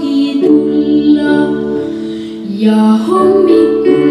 saagi tulla ja hommikul.